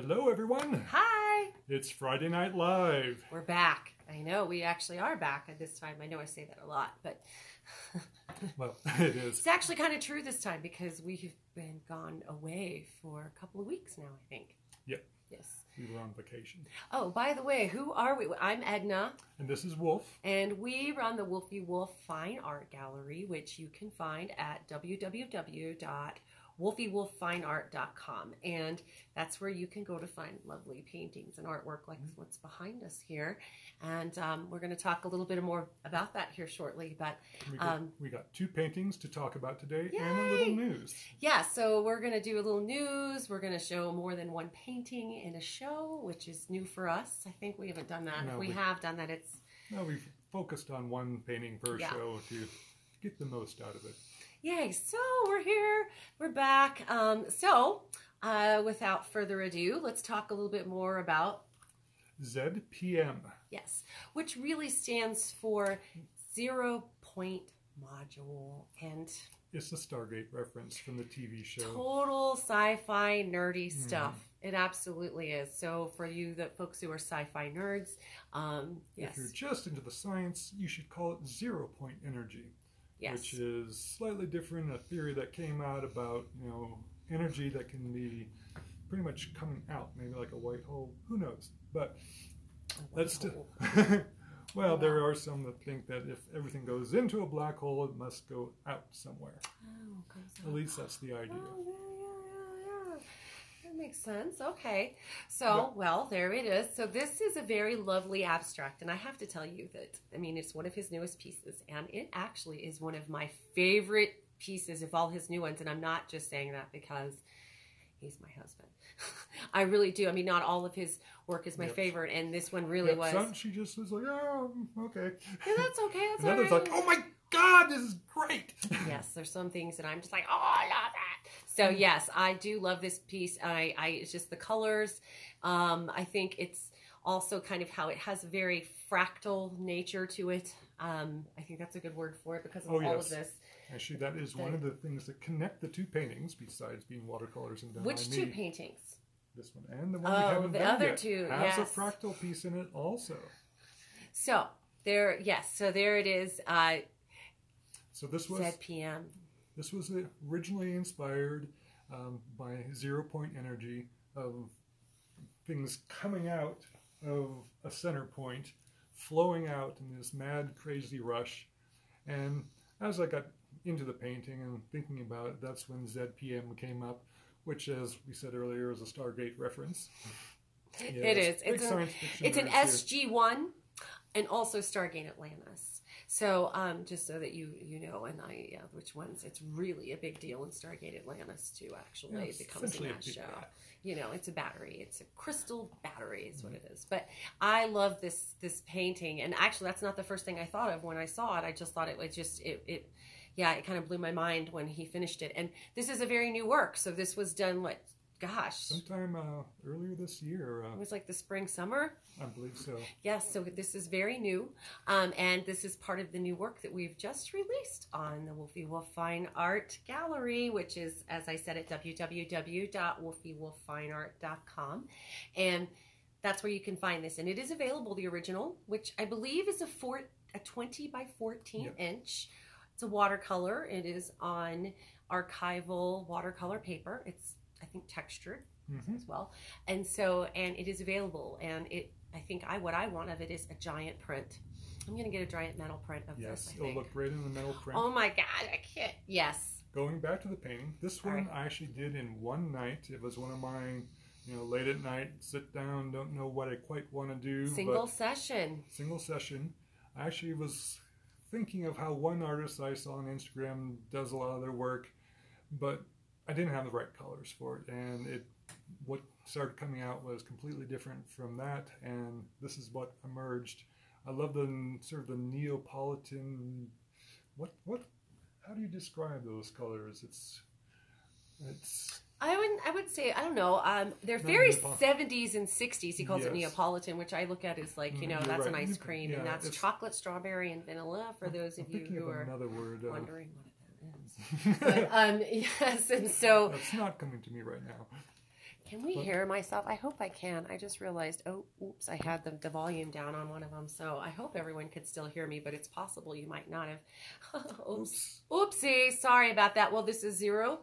Hello, everyone. Hi, It's Friday Night Live. we're back. I know we actually are back at this time. I know I say that a lot, but Well, it is. it's actually kind of true this time because we've been gone away for a couple of weeks now, I think. Yep. Yes. We were on vacation. Oh, by the way, who are we? I'm Edna, And this is Wolf. and we run the Wolfy Wolf Fine Art Gallery, which you can find at www.wolfywolffineart.com. And that's where you can go to find lovely paintings and artwork like what's behind us here. And um, we're going to talk a little bit more about that here shortly. But We got, Um, we got two paintings to talk about today and a little news. yeah, so we're going to do a little news. We're going to show more than one painting in a show, which is new for us. I think we haven't done that. No, we, we- have done that, it's Now we've focused on one painting per Yeah. show to get the most out of it. Yay! So we're here, we're back. Um, so, uh, without further ado, let's talk a little bit more about ZPM. yes, which really stands for zero point module and It's a Stargate reference from the TV show. total sci-fi nerdy Mm-hmm. stuff. It absolutely is. So for you, the folks who are sci-fi nerds, um, yes, If you're just into the science, you should call it zero point energy, yes, which is slightly different. A theory that came out about you know energy that can be pretty much coming out, maybe like a white hole. Who knows? But That's still. well, there are some that think that if everything goes into a black hole, it must go out somewhere. Oh, At least that's the idea. Oh, yeah. That makes sense. Okay. So, well, there it is. So, this is a very lovely abstract. And I have to tell you that, I mean, it's one of his newest pieces. And it actually is one of my favorite pieces of all his new ones. And I'm not just saying that because he's my husband. I really do. I mean, not all of his work is my Yep. favorite. And this one really Yep, was. some she just was like, oh, okay. And that's okay. That's And all right. like, oh my god, this is great. yes, there's some things that I'm just like, oh, I love that. So yes, I do love this piece. I, I it's just the colors. Um, I think it's also kind of how it has a very fractal nature to it. Um, I think that's a good word for it because of Oh, all yes. of this. Actually, that is one of the things that connect the two paintings, besides being watercolors and Which two paintings? This one and the one we Oh, haven't the other yet two, has yes. a fractal piece in it also. So there, yes. So there it is. Uh, So this was ZPM. This was originally inspired um, by zero point energy of things coming out of a center point, flowing out in this mad, crazy rush. And as I got into the painting and thinking about it, that's when ZPM came up, which, as we said earlier, is a Stargate reference. Yeah, It is. It's an- It's an. SG one, and also Stargate Atlantis. So um, just so that you you know, and I yeah, which ones? It's really a big deal in Stargate Atlantis too. Actually, Yeah, it becomes in a that show. bat. You know, it's a battery. It's a crystal battery, is what it is. But I love this this painting, and actually, that's not the first thing I thought of when I saw it. I just thought it was just it it. Yeah, it kind of blew my mind when he finished it. And this is a very new work. So this was done what gosh. Sometime uh, earlier this year, It uh, was like the spring summer. I believe so. Yes, so this is very new, um, and this is part of the new work that we've just released on the Wolfy Wolf Fine Art Gallery, which is, as I said, at www.wolfywolffineart.com, and that's where you can find this. And it is available, the original, which I believe is a four, a twenty by fourteen Yep. inch. It's a watercolor. It is on archival watercolor paper. It's I think textured hmm as well. And so, and it is available. And it, I think, I what I want of it is a giant print. I'm gonna get a giant metal print of Yes, this. I it'll look great in the metal print. Oh my god, I can't. Yes. Going back to the painting, this one right. I actually did in one night. It was one of my, you know, late at night, sit down, don't know what I quite want to do. Single session. single session. I actually was thinking of how one artist I saw on Instagram does a lot of their work, but I didn't have the right colors for it, and it what started coming out was completely different from that, and this is what emerged. I love the sort of the Neapolitan. What what? How do you describe those colors? It's it's I would I would say I don't know. Um, they're very seventies and sixties. He calls it Neapolitan, which I look at as like you Mm, know you're that's right. an ice cream, yeah, and that's chocolate, strawberry, and vanilla. For those I'm of you who of are another word. Uh, wondering what is. But, um, yes, and so That's not coming to me right now. Can we But- hear myself? I hope I can. I just realized, oh, oops, I had the, the volume down on one of them. So I hope everyone could still hear me, but it's possible you might not have. oops. Oopsie. Sorry about that. Well, this is zero.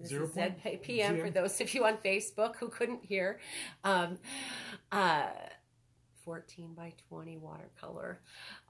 This Zero is point ZP PM for those of you on Facebook who couldn't hear. Um, uh, 14 by 20 watercolor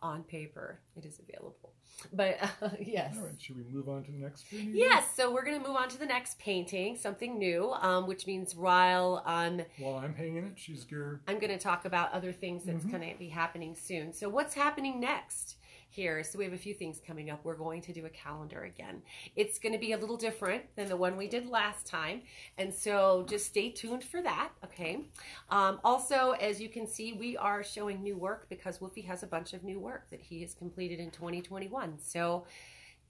on paper. It is available. But uh, yes. All right, should we move on to the next painting? Yes, so we're going to move on to the next painting, something new, um, which means while um, While I'm hanging it, she's gear. I'm going to talk about other things that's Mhm. going to be happening soon. So, what's happening next here? So, we have a few things coming up. We're going to do a calendar again. It's going to be a little different than the one we did last time. And so, just stay tuned for that, okay? Um, also, as you can see, we are showing new work because Woofy has a bunch of new work that he has completed in 2021. So,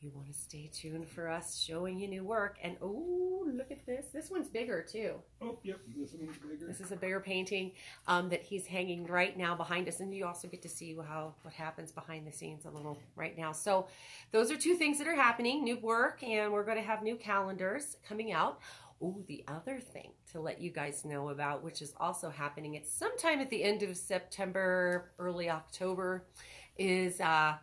you want to stay tuned for us showing you new work. And oh, look at this. This one's bigger too. Oh, yep, this one's bigger. This is a bigger painting um, that he's hanging right now behind us, and you also get to see how what happens behind the scenes a little right now. So, those are two things that are happening: new work, and we're going to have new calendars coming out. Oh, the other thing to let you guys know about, which is also happening, it's sometime at the end of September, early October, is uh,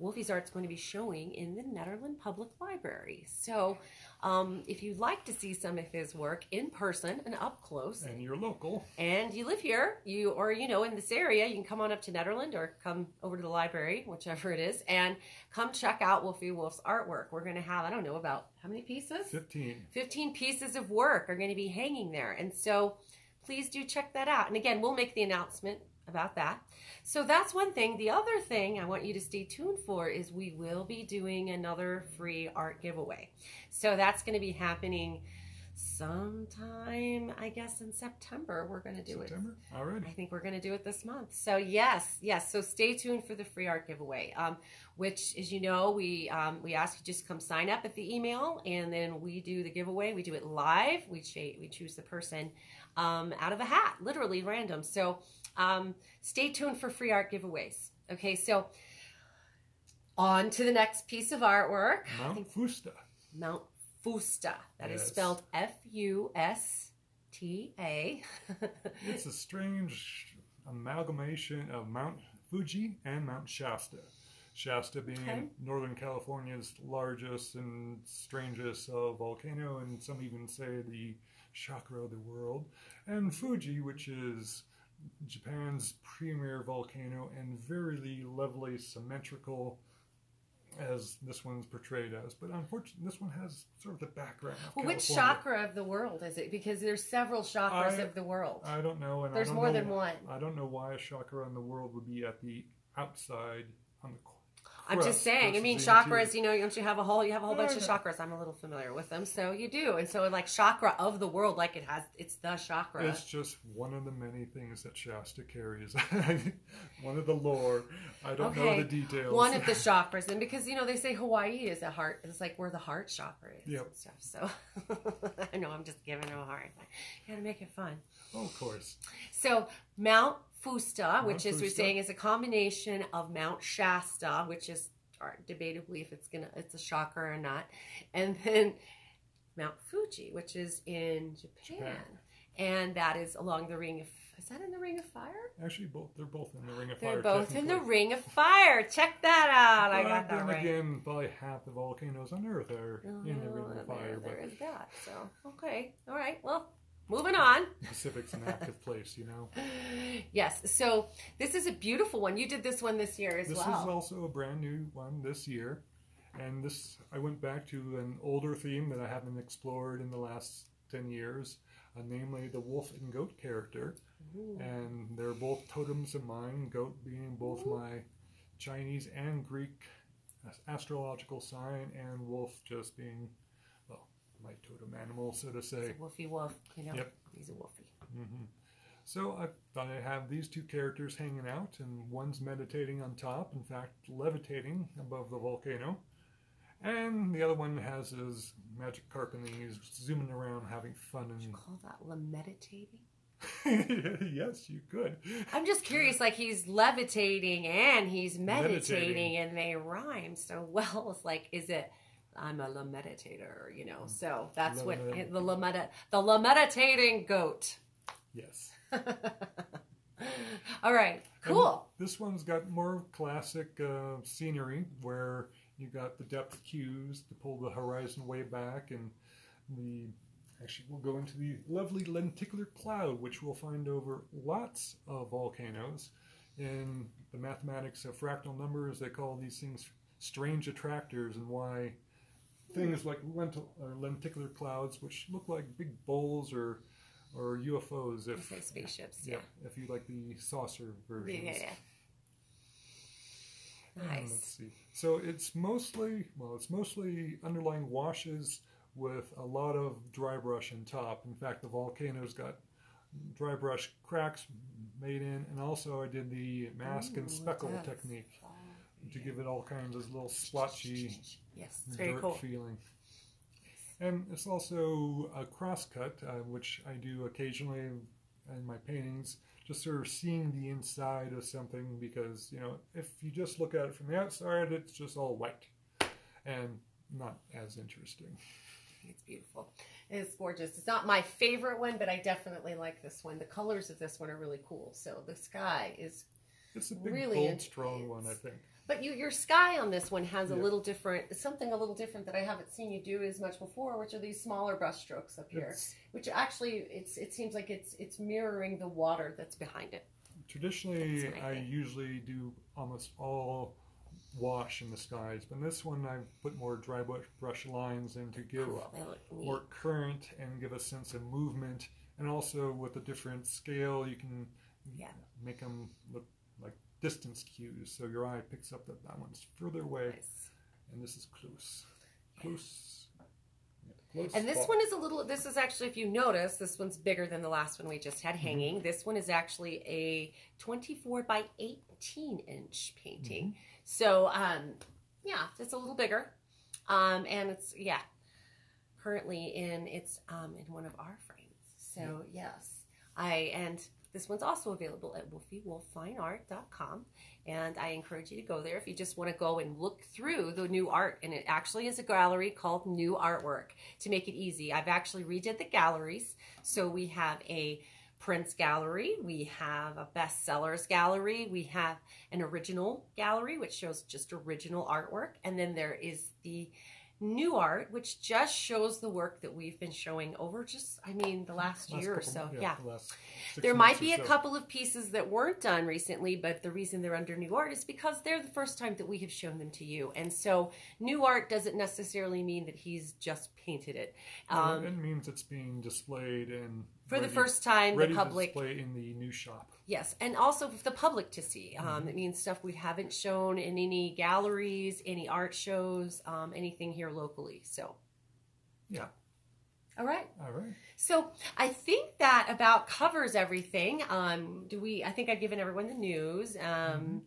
Wolfy's Art's going to be showing in the Netherland Public Library. So, um, if you'd like to see some of his work in person and up close, and you're local. and you live here, you or you know in this area, you can come on up to Netherland or come over to the library, whichever it is, and come check out Wolfy Wolf's artwork. We're going to have I don't know about how many pieces. 15. 15 pieces of work are going to be hanging there. And so please do check that out. And again, we'll make the announcement about that. So that's one thing. The other thing I want you to stay tuned for is we will be doing another free art giveaway. So that's going to be happening sometime, I guess, in September. We're going to do it. September? All right. I think we're going to do it this month. So yes, yes. So stay tuned for the free art giveaway, um, which, as you know, we um, we ask you just come sign up at the email, and then we do the giveaway. We do it live. We ch- we choose the person um, out of a hat, literally random. So um, stay tuned for free art giveaways. Okay, so on to the next piece of artwork. Mount Fusta. Mount Fusta. That is Yes. spelled F U S T A. It's a strange amalgamation of Mount Fuji and Mount Shasta. Shasta being Okay. Northern California's largest and strangest uh, volcano, and some even say the chakra of the world, and Fuji, which is Japan's premier volcano and very lovely, symmetrical, as this one's portrayed as. But unfortunately, this one has sort of the background. Of Well, which chakra of the world is it? Because there's several chakras I- of the world. I don't know, and There's I don't more know, than one. I don't know why a chakra in the world would be at the outside on the. I'm just saying. I mean, chakras. You know, don't you have a whole? You have a whole bunch of chakras. I'm a little familiar with them, so you do. And so, like chakra of the world, like it has, it's the chakra. It's just one of the many things that Shasta carries. one of the lore. I don't know the details. One of the chakras, and because you know they say Hawaii is a heart, it's like where the heart chakra is Yep. and stuff. So I know I'm just giving them a hard time. Gotta make it fun. oh, of course. So Mount Fusta, which Mount as we're saying is a combination of Mount Shasta, which is debatably if it's gonna it's a shocker or not, and then Mount Fuji, which is in Japan, Japan. and that is along the Ring of is that in the Ring of Fire? Actually, both they're both in the Ring of fire, They're both in the. Ring of Fire. Check that out. I got that right. again, probably half the volcanoes on Earth are in the Ring Oh, of Fire, there, but there is that. So okay, all right. Well, moving on. Pacific's an active place, you know. Yes. So this is a beautiful one. You did this one this year as This well. This is also a brand new one this year, and this I went back to an older theme that I haven't explored in the last ten years, uh, namely the wolf and goat character, Ooh. and they're both totems of mine. Goat being both my Chinese and Greek astrological sign, and wolf just being my totem animal, so to It's say. a woofy wolf. You know, Yep. he's a woofy. hmm So I thought I'd have these two characters hanging out, and one's meditating on top, in fact, levitating above the volcano. And the other one has his magic carpet and he's zooming around having fun. Call that meditating? Yes, you could. I'm just curious. Like he's levitating and he's meditating, Meditating. and they rhyme so well. It's like, is it I'm a la meditator, you know. So that's La what the la medi- the la meditating goat. Yes. All right, And cool. this one's got more classic uh, scenery where you got the depth cues to pull the horizon way back, and the actually we'll go into the lovely lenticular cloud, which we'll find over lots of volcanoes. In the mathematics of fractal numbers, they call these things strange attractors, and why things like lentil, or lenticular clouds, which look like big bowls or or UFOs, if like spaceships. yeah, Yeah. if you like the saucer versions. Yeah, yeah. And uh, Nice. Let's see. So it's mostly well, it's mostly underlying washes with a lot of dry brush on top. In fact, the volcano's got dry brush cracks made in, and also I did the mask and speckle technique to give it all kinds of little splotchy Yes, dirt cool. feeling. And it's also a cross cut, uh, which I do occasionally in my paintings, just sort of seeing the inside of something because, you know, if you just look at it from the outside, it's just all white and not as interesting. It's beautiful. It's gorgeous. It's not my favorite one, but I definitely like this one. The colors of this one are really cool. So the sky is, It's a big, Really bold, strong one, I think. But you, your sky on this one has a Yeah. little different, something a little different that I haven't seen you do as much before, which are these smaller brush strokes up here. It's, Which actually, it's it seems like it's it's mirroring the water that's behind it. traditionally, I I think. usually do almost all wash in the skies, but in this one I've put more dry brush, brush lines in to give Cool. They look neat. more current and give a sense of movement. And also with a different scale, you can Yeah. make them look like distance cues. So your eye picks up that that one's further away, Nice. and this is close, close, close. And this spot. one is a little. This is actually, if you notice, this one's bigger than the last one we just had Mm-hmm. hanging. This one is actually a 24 by 18 inch painting. Mm-hmm. So, um, yeah, it's a little bigger, um, and it's yeah, currently in it's um, in one of our frames. So yes, I and this one's also available at wolfywolffineart.com. And I encourage you to go there if you just want to go and look through the new art. And it actually is a gallery called New Artwork to make it easy. I've actually redid the galleries. So we have a Prince gallery, we have a bestsellers gallery, we have an original gallery, which shows just original artwork. And then there is the new art, which just shows the work that we've been showing over just, I mean, the last, Last year or so. yeah. the last There might be a so. couple of pieces that weren't done recently, but the reason they're under new art is because they're the first time that we have shown them to you. And so new art doesn't necessarily mean that he's just painted it. Um, it means it's being displayed and for the first time, ready the public, in the new shop. Yes, and also for the public to see. Um, Mhm. It means stuff we haven't shown in any galleries, any art shows, um, anything here locally. So, Yeah. All right. All right. So I think that about covers everything. Um, do we? I think I've given everyone the news. Um,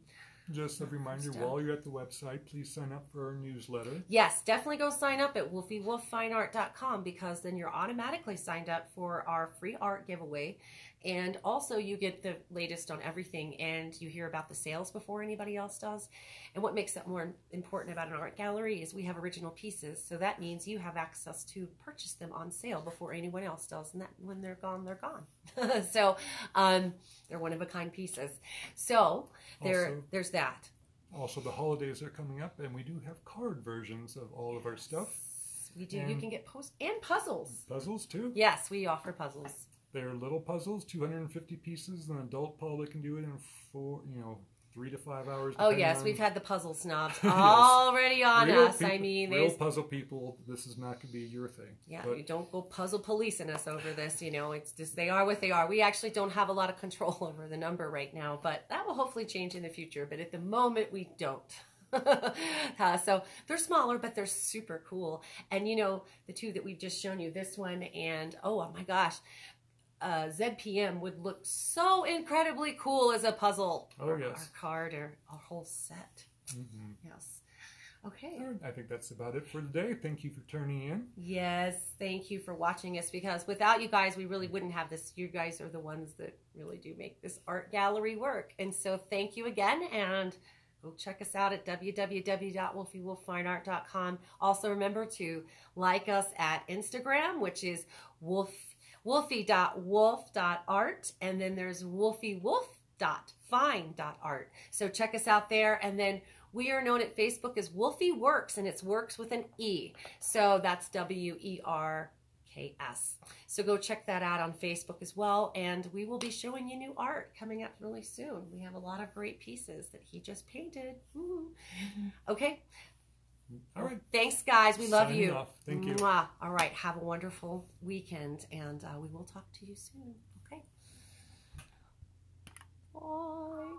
Just a reminder, Stuff. while you're at the website, please sign up for our newsletter. Yes, definitely go sign up at wolfywolffineart.com because then you're automatically signed up for our free art giveaway. And also, you get the latest on everything and you hear about the sales before anybody else does. And what makes that more important about an art gallery is we have original pieces. So that means you have access to purchase them on sale before anyone else does. And that when they're gone, they're gone. so um, they're one of a kind pieces. So there, Also- there's that. Also, the holidays are coming up, and we do have card versions of all of our stuff. We do. you can get post and puzzles. Puzzles, too. Yes, we offer puzzles. They're little puzzles, 250 pieces. An adult probably can do it in four, you know, three to five hours. Oh yes, on- we've had the puzzle snobs Yes. already on Real us. I mean, real they puzzle people. This is not going to be your thing. yeah, But you don't go puzzle policing us over this. You know, it's just they are what they are. We actually don't have a lot of control over the number right now, but that will hopefully change in the future. But at the moment, we don't. Uh, so they're smaller, but they're super cool. And you know, the two that we've just shown you, this one and oh, oh my gosh, uh, ZPM would look so incredibly cool as a puzzle. Oh, or, yes. or card or a whole set. mhm. Yes. Okay. I think that's about it for today. Thank you for turning in. Yes, thank you for watching us because without you guys, we really wouldn't have this. You guys are the ones that really do make this art gallery work. And so thank you again and Go check us out at www.wolfywolffineart.com. Also, remember to like us at Instagram, which is wolf wolfie.wolf.art, and then there's wolfiewolf.fine.art. So check us out there, and then we are known at Facebook as Wolfy Works, and it's works with an E. So that's W E R K S. So go check that out on Facebook as well, and we will be showing you new art coming up really soon. We have a lot of great pieces that he just painted. Woo. Mm-hmm. Okay. All right. Thanks, guys. We love Signing you. off. Thank you. Mwah. All right. Have a wonderful weekend, and uh, we will talk to you soon. Okay. Bye.